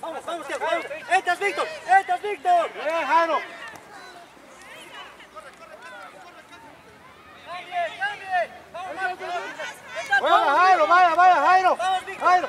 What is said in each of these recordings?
Vamos, vamos, vamos. ¡Entras, Víctor! ¡Entras, Víctor! ¡Bien, Jairo! Vaya, Jairo, vaya, vaya, Jairo. Jairo.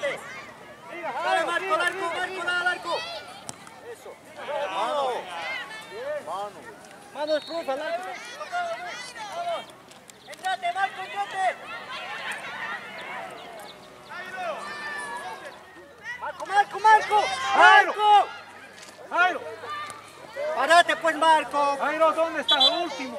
Dale, Marco, Marco, Marco, dale, Marco. Eso. Mano. Mano. Mano es profe, al arco. Vamos. Entrate, Marco, entrate. Marco, Marco, Marco. Marco. Jairo, Parate pues, Marco. Jairo, ¿dónde estás? Último.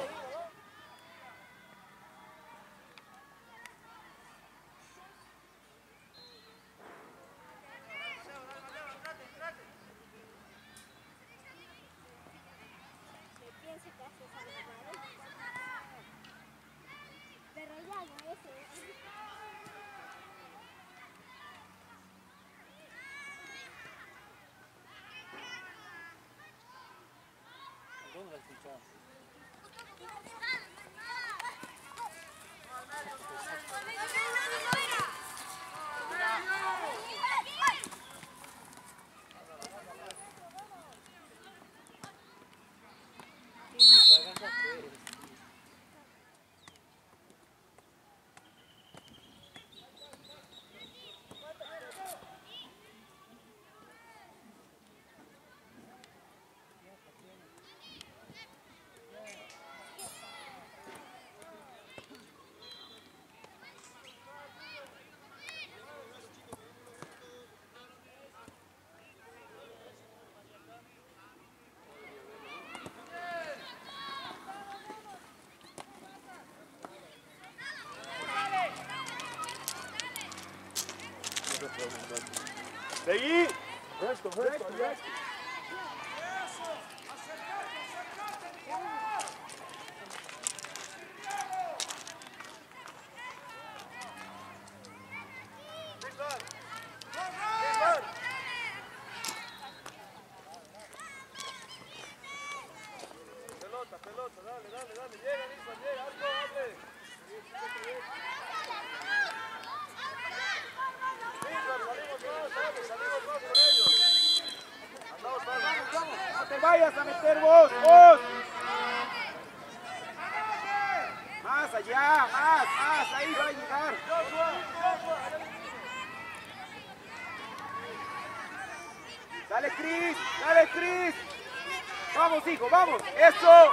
Thank you. building, Resto, they eat. A meter vos, vos. Más allá, más, más, ahí va a llegar. Dale, Cris, dale, Cris. Vamos, hijo, vamos. Eso.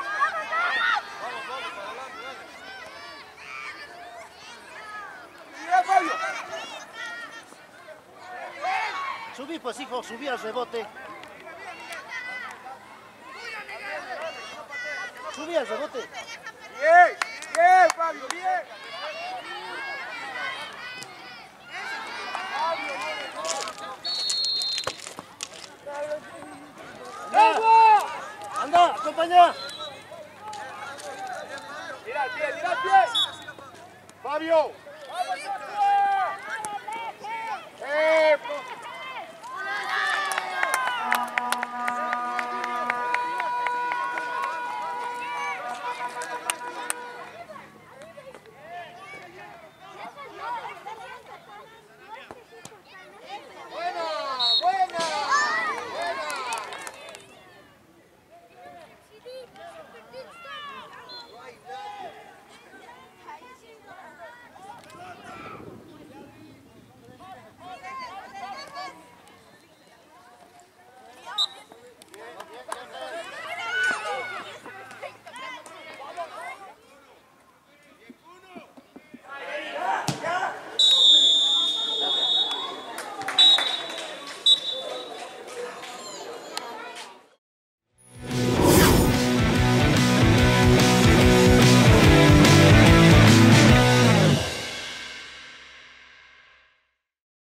Mira, Fabio. Subí, pues, hijo, subí al rebote. Subí al rebote. Bien, bien, Fabio, bien. ¡Anda! ¡Anda, acompaña! Mira el pie, mira el pie. Fabio.